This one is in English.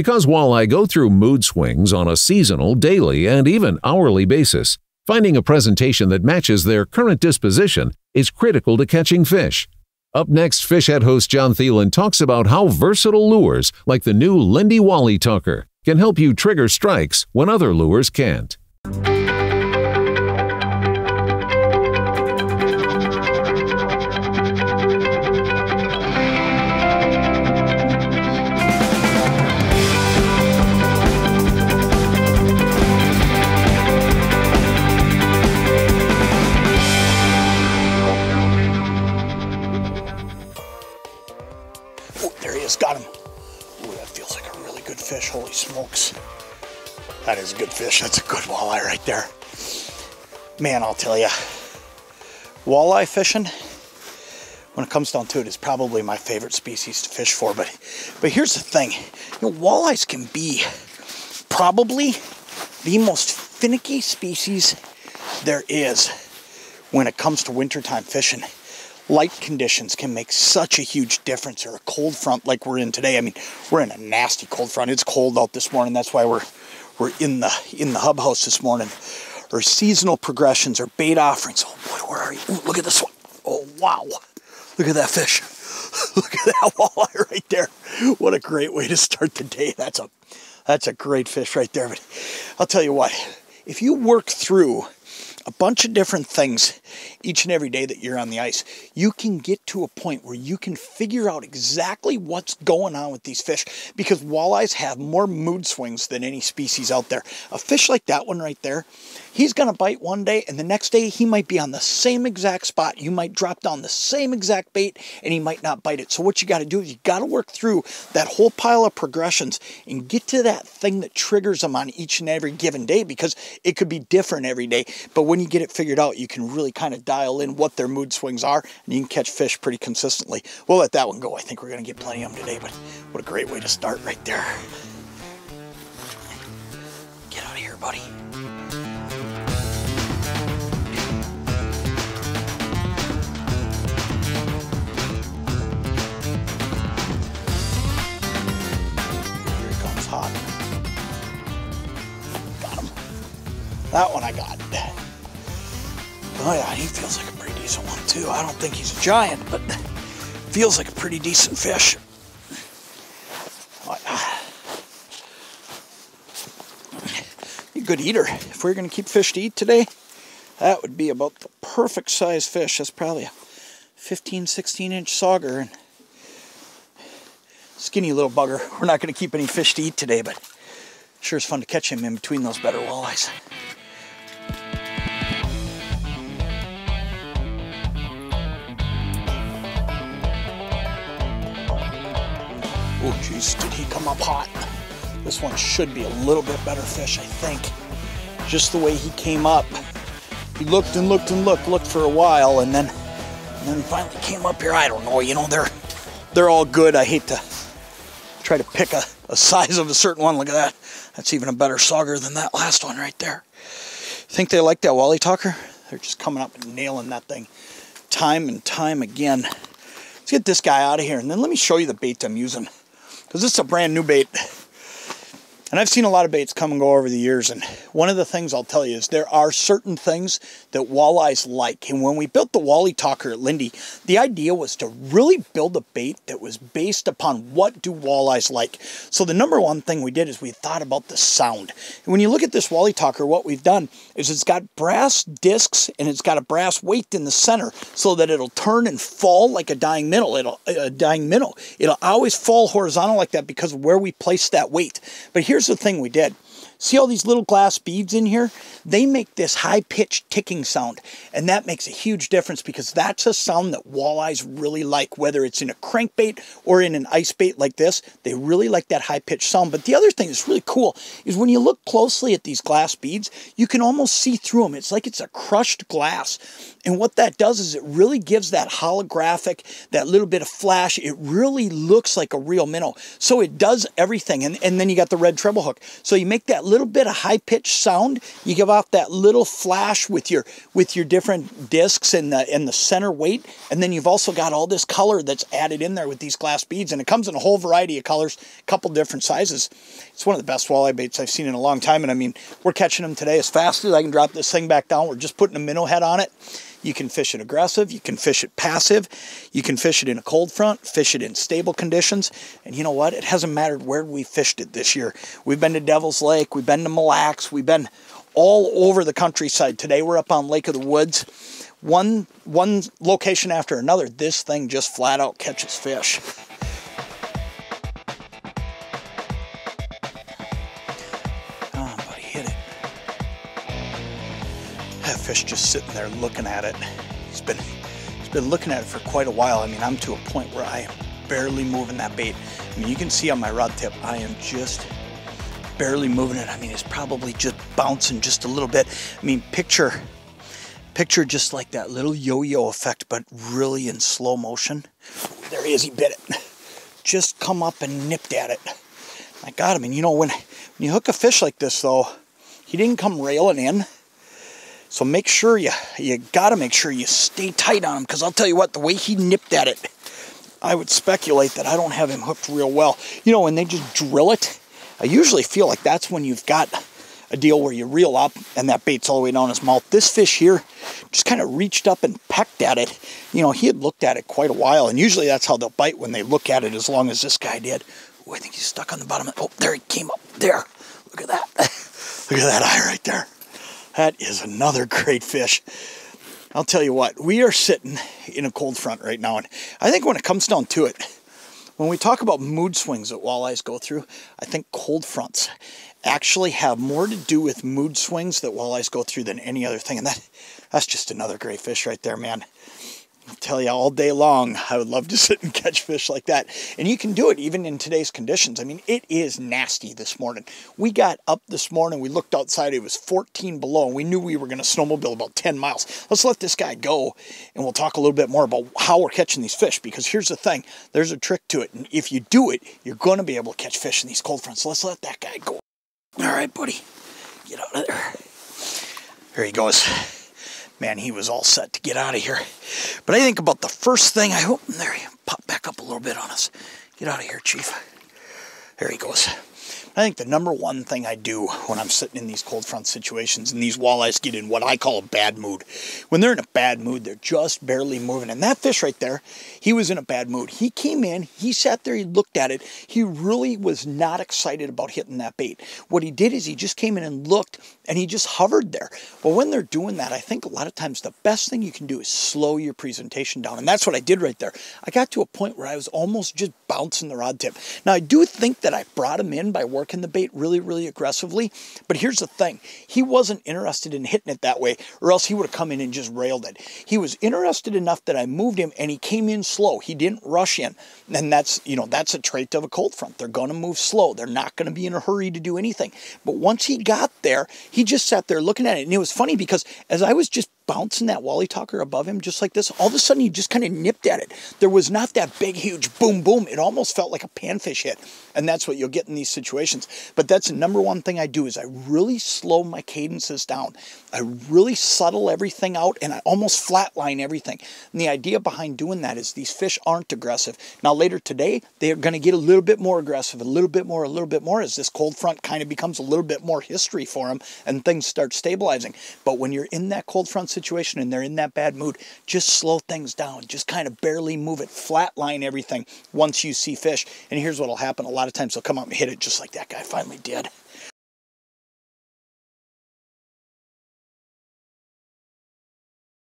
Because walleye go through mood swings on a seasonal, daily, and even hourly basis, finding a presentation that matches their current disposition is critical to catching fish. Up next, Fish Ed host Jon Thelen talks about how versatile lures like the new Lindy Wally Talker can help you trigger strikes when other lures can't. Smokes. That is a good fish. That's a good walleye right there. Man, I'll tell you, walleye fishing, when it comes down to it, is probably my favorite species to fish for. But, but here's the thing, you know, walleyes can be probably the most finicky species there is when it comes to wintertime fishing light conditions can make such a huge difference or a cold front like we're in today. I mean, we're in a nasty cold front. It's cold out this morning. That's why we're we're in the in the hub house this morning. Or seasonal progressions or bait offerings. Oh boy, where are you? Ooh, look at this one. Oh wow. Look at that fish. look at that walleye right there. What a great way to start the day. That's a that's a great fish right there. But I'll tell you what, if you work through a bunch of different things each and every day that you're on the ice, you can get to a point where you can figure out exactly what's going on with these fish because walleyes have more mood swings than any species out there. A fish like that one right there, he's going to bite one day and the next day he might be on the same exact spot. You might drop down the same exact bait and he might not bite it. So what you got to do is you got to work through that whole pile of progressions and get to that thing that triggers them on each and every given day because it could be different every day. But when you get it figured out, you can really kind of dial in what their mood swings are and you can catch fish pretty consistently. We'll let that one go. I think we're going to get plenty of them today, but what a great way to start right there. Get out of here, buddy. hot. Got him. That one I got. Oh yeah, he feels like a pretty decent one too. I don't think he's a giant, but feels like a pretty decent fish. a good eater. If we are going to keep fish to eat today, that would be about the perfect size fish. That's probably a 15, 16 inch sauger. And skinny little bugger. We're not going to keep any fish to eat today, but sure is fun to catch him in between those better walleyes. Oh jeez, did he come up hot? This one should be a little bit better fish, I think. Just the way he came up. He looked and looked and looked, looked for a while, and then, and then finally came up here. I don't know, you know, they're they're all good. I hate to try to pick a, a size of a certain one. Look at that. That's even a better sauger than that last one right there. Think they like that Wally Talker? They're just coming up and nailing that thing time and time again. Let's get this guy out of here and then let me show you the bait I'm using. Because this is a brand new bait. And I've seen a lot of baits come and go over the years, and one of the things I'll tell you is there are certain things that walleyes like. And when we built the Wally Talker at Lindy, the idea was to really build a bait that was based upon what do walleyes like. So the number one thing we did is we thought about the sound. And when you look at this Wally Talker, what we've done is it's got brass discs and it's got a brass weight in the center so that it'll turn and fall like a dying minnow. It'll uh, a dying minnow. It'll always fall horizontal like that because of where we place that weight. But here here's the thing we did. See all these little glass beads in here? They make this high-pitched ticking sound, and that makes a huge difference because that's a sound that walleyes really like, whether it's in a crankbait or in an ice bait like this. They really like that high-pitched sound. But the other thing that's really cool is when you look closely at these glass beads, you can almost see through them. It's like it's a crushed glass. And what that does is it really gives that holographic, that little bit of flash. It really looks like a real minnow. So it does everything. And, and then you got the red treble hook. So you make that little bit of high pitched sound. You give off that little flash with your with your different discs and the and the center weight, and then you've also got all this color that's added in there with these glass beads, and it comes in a whole variety of colors, a couple different sizes. It's one of the best walleye baits I've seen in a long time, and I mean we're catching them today as fast as I can drop this thing back down. We're just putting a minnow head on it. You can fish it aggressive, you can fish it passive, you can fish it in a cold front, fish it in stable conditions. And you know what? It hasn't mattered where we fished it this year. We've been to Devil's Lake, we've been to Mille Lacs, we've been all over the countryside. Today we're up on Lake of the Woods. One one location after another, this thing just flat out catches fish. Fish just sitting there looking at it. He's been he's been looking at it for quite a while. I mean, I'm to a point where I am barely moving that bait. I mean, you can see on my rod tip, I am just barely moving it. I mean, it's probably just bouncing just a little bit. I mean, picture picture just like that little yo-yo effect, but really in slow motion. There he is, he bit it. Just come up and nipped at it. I got him. And you know, when, when you hook a fish like this though, he didn't come railing in. So make sure you, you gotta make sure you stay tight on him because I'll tell you what, the way he nipped at it, I would speculate that I don't have him hooked real well. You know, when they just drill it, I usually feel like that's when you've got a deal where you reel up and that bait's all the way down his mouth. This fish here just kind of reached up and pecked at it. You know, he had looked at it quite a while, and usually that's how they'll bite when they look at it as long as this guy did. Oh, I think he's stuck on the bottom. Oh, there he came up. There. Look at that. look at that eye right there. That is another great fish. I'll tell you what, we are sitting in a cold front right now, and I think when it comes down to it, when we talk about mood swings that walleyes go through, I think cold fronts actually have more to do with mood swings that walleyes go through than any other thing. And that that's just another great fish right there, man. Tell you all day long, I would love to sit and catch fish like that. And you can do it even in today's conditions. I mean, it is nasty this morning. We got up this morning, we looked outside, it was 14 below, and we knew we were going to snowmobile about 10 miles. Let's let this guy go, and we'll talk a little bit more about how we're catching these fish, because here's the thing there's a trick to it. And if you do it, you're going to be able to catch fish in these cold fronts. So let's let that guy go. All right, buddy, get out of there. There he goes man, he was all set to get out of here. But I think about the first thing I hope, there he popped back up a little bit on us. Get out of here, Chief. There he goes. I think the number one thing I do when I'm sitting in these cold front situations and these walleyes get in what I call a bad mood. When they're in a bad mood, they're just barely moving. And that fish right there, he was in a bad mood. He came in, he sat there, he looked at it. He really was not excited about hitting that bait. What he did is he just came in and looked and he just hovered there. Well, when they're doing that, I think a lot of times the best thing you can do is slow your presentation down. And that's what I did right there. I got to a point where I was almost just bouncing the rod tip. Now, I do think that I brought him in by working the bait really, really aggressively. But here's the thing he wasn't interested in hitting it that way, or else he would have come in and just railed it. He was interested enough that I moved him and he came in slow. He didn't rush in. And that's, you know, that's a trait of a cold front. They're going to move slow. They're not going to be in a hurry to do anything. But once he got there, he he just sat there looking at it. And it was funny because as I was just bouncing that Wally Talker above him just like this, all of a sudden he just kind of nipped at it. There was not that big, huge boom, boom. It almost felt like a panfish hit. And that's what you'll get in these situations. But that's the number one thing I do is I really slow my cadences down. I really subtle everything out and I almost flatline everything. And the idea behind doing that is these fish aren't aggressive. Now later today, they are going to get a little bit more aggressive, a little bit more, a little bit more as this cold front kind of becomes a little bit more history for them and things start stabilizing. But when you're in that cold front situation, situation and they're in that bad mood, just slow things down. Just kind of barely move it, flatline everything once you see fish. And here's what'll happen. A lot of times they'll come up and hit it just like that guy finally did.